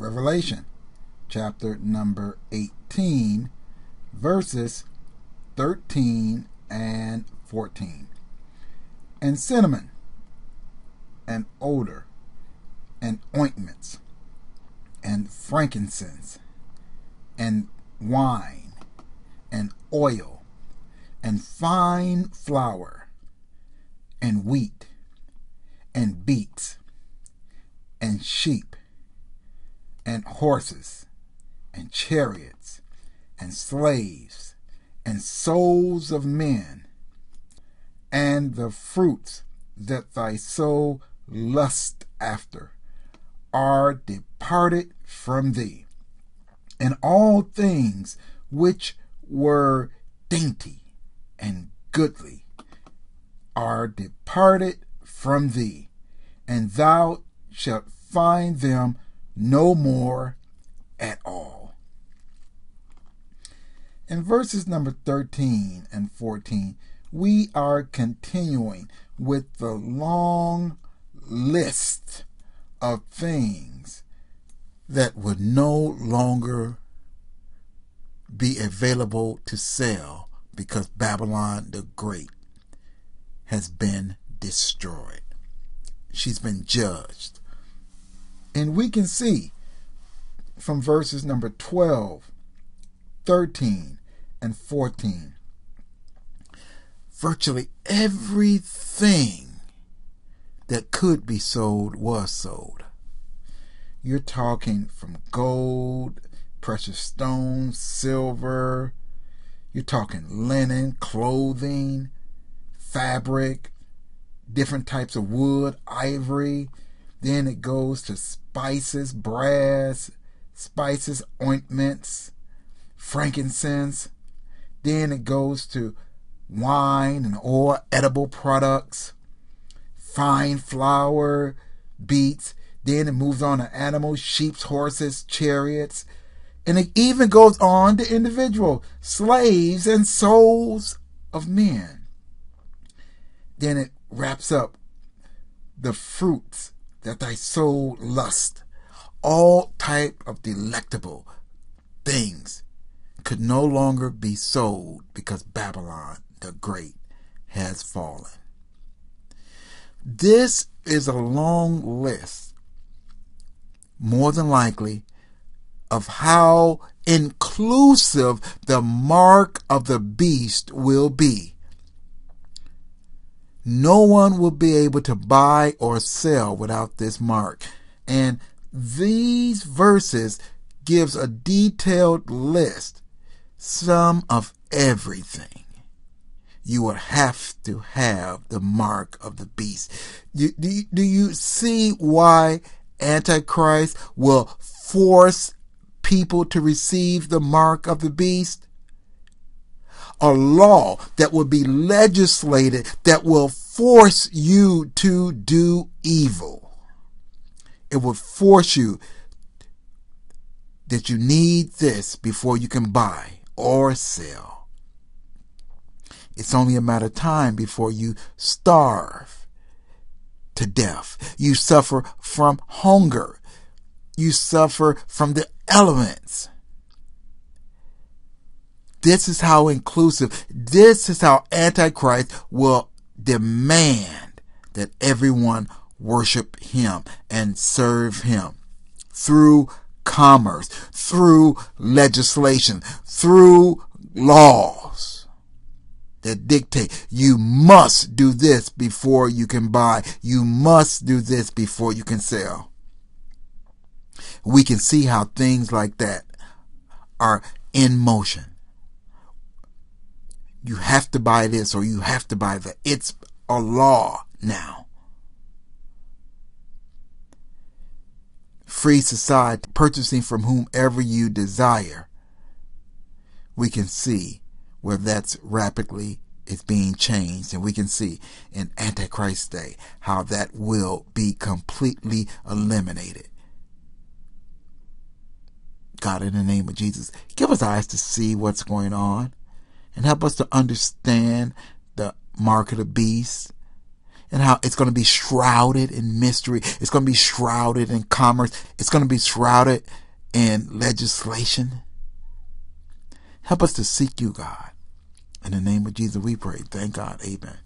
Revelation chapter number 18, verses 13 and 14. And cinnamon, and odor, and ointments, and frankincense, and wine, and oil, and fine flour, and wheat, and beets, and sheep, and horses, and chariots, and slaves, and souls of men, and the fruits that thy soul lust after are departed from thee, and all things which were dainty and goodly are departed from thee, and thou shalt find them no more at all. In verses number 13 and 14, we are continuing with the long list of things that would no longer be available to sell because Babylon the Great has been destroyed. She's been judged. And we can see from verses number 12, 13, and 14 virtually everything that could be sold was sold. You're talking from gold, precious stones, silver, you're talking linen, clothing, fabric, different types of wood, ivory. Then it goes to spices, brass, spices, ointments, frankincense. Then it goes to wine and oil, edible products, fine flour, beets. Then it moves on to animals, sheep, horses, chariots. And it even goes on to individual slaves and souls of men. Then it wraps up the fruits that thy soul lust, all type of delectable things could no longer be sold because Babylon the Great has fallen. This is a long list, more than likely, of how inclusive the mark of the beast will be. No one will be able to buy or sell without this mark. And these verses gives a detailed list, some of everything. You would have to have the mark of the beast. You, do, you, do you see why Antichrist will force people to receive the mark of the beast? A law that will be legislated that will force you to do evil. It will force you that you need this before you can buy or sell. It's only a matter of time before you starve to death. You suffer from hunger. You suffer from the elements. This is how inclusive, this is how Antichrist will demand that everyone worship him and serve him through commerce, through legislation, through laws that dictate you must do this before you can buy, you must do this before you can sell. We can see how things like that are in motion. You have to buy this or you have to buy that. It's a law now. free society, purchasing from whomever you desire, we can see where that's rapidly is being changed. And we can see in Antichrist Day how that will be completely eliminated. God, in the name of Jesus, give us eyes to see what's going on and help us to understand the mark of the beast and how it's going to be shrouded in mystery. It's going to be shrouded in commerce. It's going to be shrouded in legislation. Help us to seek you, God. In the name of Jesus, we pray. Thank God. Amen.